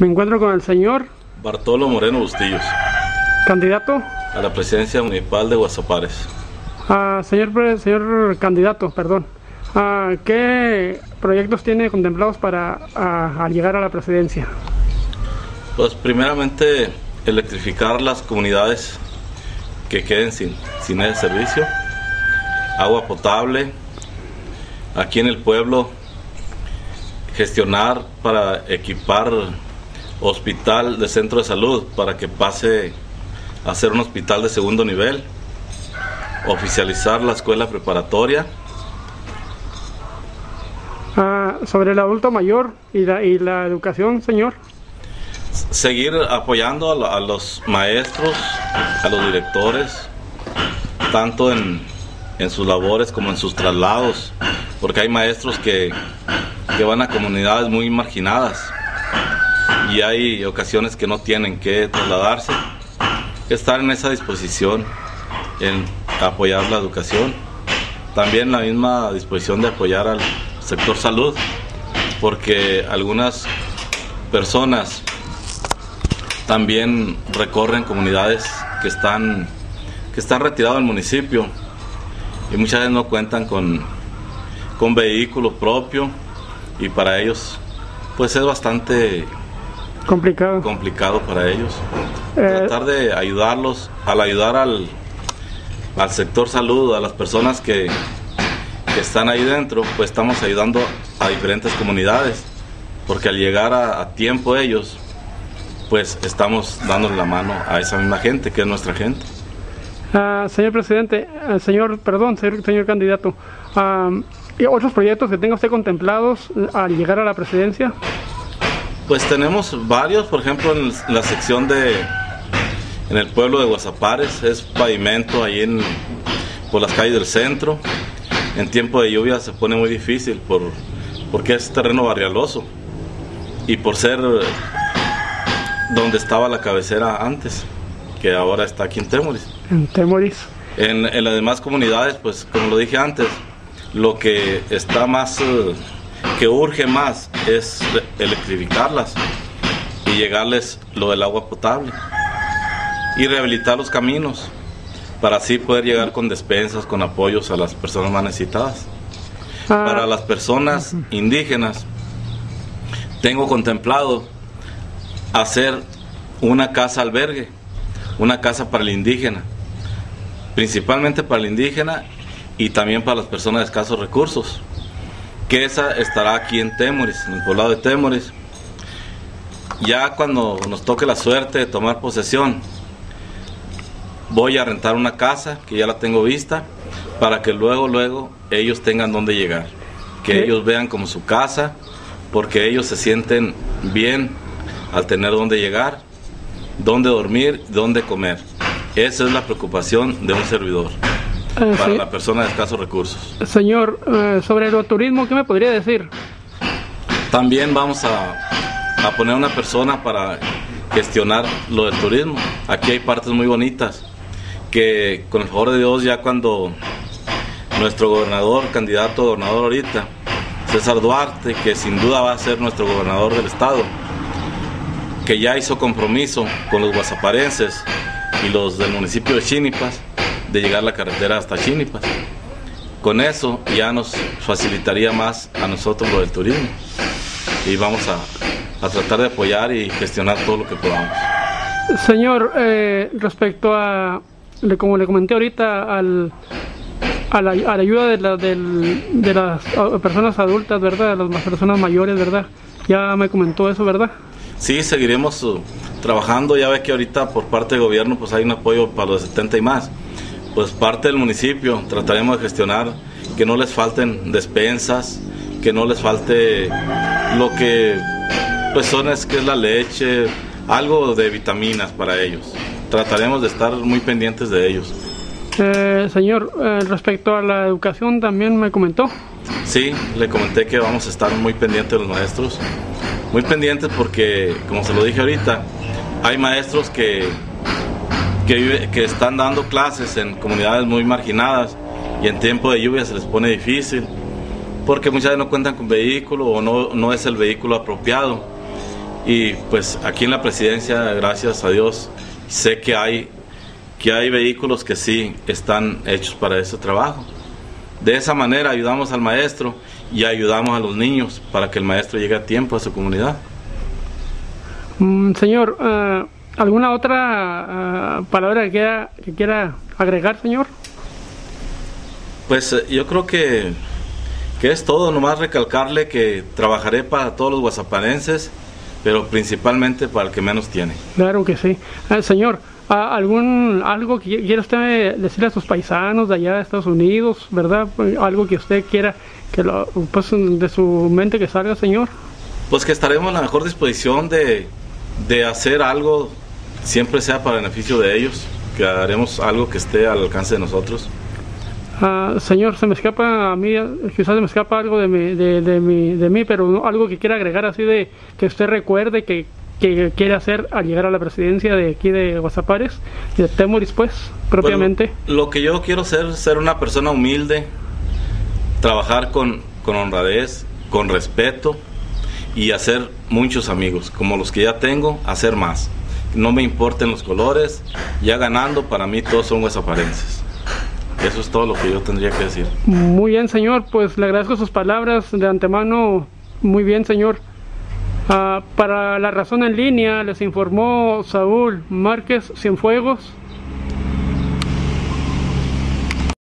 Me encuentro con el señor Bartolo Moreno Bustillos, candidato. a la presidencia municipal de Guasapares. Ah, señor, señor candidato, perdón. Ah, ¿Qué proyectos tiene contemplados para ah, al llegar a la presidencia? Pues primeramente electrificar las comunidades que queden sin, sin ese servicio, agua potable, aquí en el pueblo gestionar para equipar hospital de centro de salud para que pase a ser un hospital de segundo nivel, oficializar la escuela preparatoria, Ah, sobre el adulto mayor y la, y la educación, señor. seguir apoyando a, la- a los maestros, a los directores, tanto en, en sus labores como en sus traslados, porque hay maestros que, que van a comunidades muy marginadas y hay ocasiones que no tienen que trasladarse. Estar en esa disposición, en apoyar la educación, también la misma disposición de apoyar al sector salud, porque algunas personas también recorren comunidades que están que están retirados del municipio y muchas veces no cuentan con, con vehículo propio y para ellos pues es bastante Complicado. complicado para ellos Eh, tratar de ayudarlos al ayudar al, al sector salud a las personas que, que están ahí dentro pues estamos ayudando a diferentes comunidades porque al llegar a, a tiempo ellos pues estamos dándole la mano a esa misma gente que es nuestra gente ah, señor presidente, ah, señor, perdón, señor, señor candidato. ¿y ¿Otros proyectos que tenga usted contemplados al llegar a la presidencia? Pues tenemos varios, por ejemplo, en la sección de, en el pueblo de Guasapares, es pavimento ahí en, por las calles del centro. En tiempo de lluvia se pone muy difícil por, porque es terreno barrialoso y por ser donde estaba la cabecera antes, que ahora está aquí en Temuris. En Temoris. En, en las demás comunidades, pues como lo dije antes, lo que está más, eh, que urge más es electrificarlas y llegarles lo del agua potable y rehabilitar los caminos para así poder llegar con despensas, con apoyos a las personas más necesitadas. Ah, Para las personas indígenas, tengo contemplado hacer una casa albergue, una casa para el indígena, principalmente para el indígena y también para las personas de escasos recursos, que esa estará aquí en Temoris, en el poblado de Temoris. Ya cuando nos toque la suerte de tomar posesión, voy a rentar una casa que ya la tengo vista para que luego luego ellos tengan donde llegar que ¿Qué? ellos vean como su casa porque ellos se sienten bien al tener donde llegar dónde dormir dónde comer esa es la preocupación de un servidor eh, para la persona de escasos recursos Señor, eh, sobre el turismo, ¿qué me podría decir? También vamos a, a poner una persona para gestionar lo del turismo. Aquí hay partes muy bonitas que con el favor de Dios ya cuando nuestro gobernador, candidato a gobernador ahorita, César Duarte, que sin duda va a ser nuestro gobernador del estado, que ya hizo compromiso con los guasaparenses y los del municipio de Chinipas de llegar la carretera hasta Chinipas. Con eso ya nos facilitaría más a nosotros lo del turismo y vamos a, a tratar de apoyar y gestionar todo lo que podamos. Señor, eh, respecto a, como le comenté ahorita, al, a, la, a la ayuda de, la- del- de las personas adultas, ¿verdad? De las personas mayores, ¿verdad? Ya me comentó eso, ¿verdad? Sí, seguiremos uh, trabajando. Ya ve que ahorita por parte del gobierno pues hay un apoyo para los 70 y más. Pues parte del municipio trataremos de gestionar que no les falten despensas, que no les falte lo que pues son es que es la leche, algo de vitaminas para ellos. Trataremos de estar muy pendientes de ellos. Eh, señor, eh, respecto a la educación también me comentó. Sí, le comenté que vamos a estar muy pendientes de los maestros. Muy pendientes porque, como se lo dije ahorita, hay maestros que, que, vive- que están dando clases en comunidades muy marginadas y en tiempo de lluvia se les pone difícil porque muchas veces no cuentan con vehículo o no, no es el vehículo apropiado. Y pues aquí en la presidencia, gracias a Dios, sé que hay, que hay vehículos que sí están hechos para ese trabajo. De esa manera ayudamos al maestro y ayudamos a los niños para que el maestro llegue a tiempo a su comunidad. Mm, señor, eh, ¿alguna otra eh, palabra que quiera, que quiera agregar, señor? Pues eh, yo creo que, que es todo, nomás recalcarle que trabajaré para todos los guasaparenses, pero principalmente para el que menos tiene. Claro que sí. señor, algún algo que quiera usted decirle a sus paisanos de allá de Estados Unidos, ¿verdad? Algo que usted quiera que lo, pues, de su mente que salga, señor. Pues que estaremos en la mejor disposición de, de hacer algo, siempre sea para beneficio de ellos, que haremos algo que esté al alcance de nosotros. Ah, señor, se me escapa a mí, quizás se me escapa algo de mí, de, de, mí, de mí, pero algo que quiera agregar así de que usted recuerde que, que quiere hacer al llegar a la presidencia de aquí de Guasapares de Temoris, pues, propiamente. lo que yo quiero ser, ser una persona humilde, trabajar con, con honradez, con respeto y hacer muchos amigos, como los que ya tengo, hacer más. No me importen los colores, ya ganando, para mí todos son guasaparenses. Eso es todo lo que yo tendría que decir. Muy bien, señor, pues le agradezco sus palabras de antemano. Muy bien, señor. Ah, para la razón en línea les informó Saúl Márquez Cienfuegos.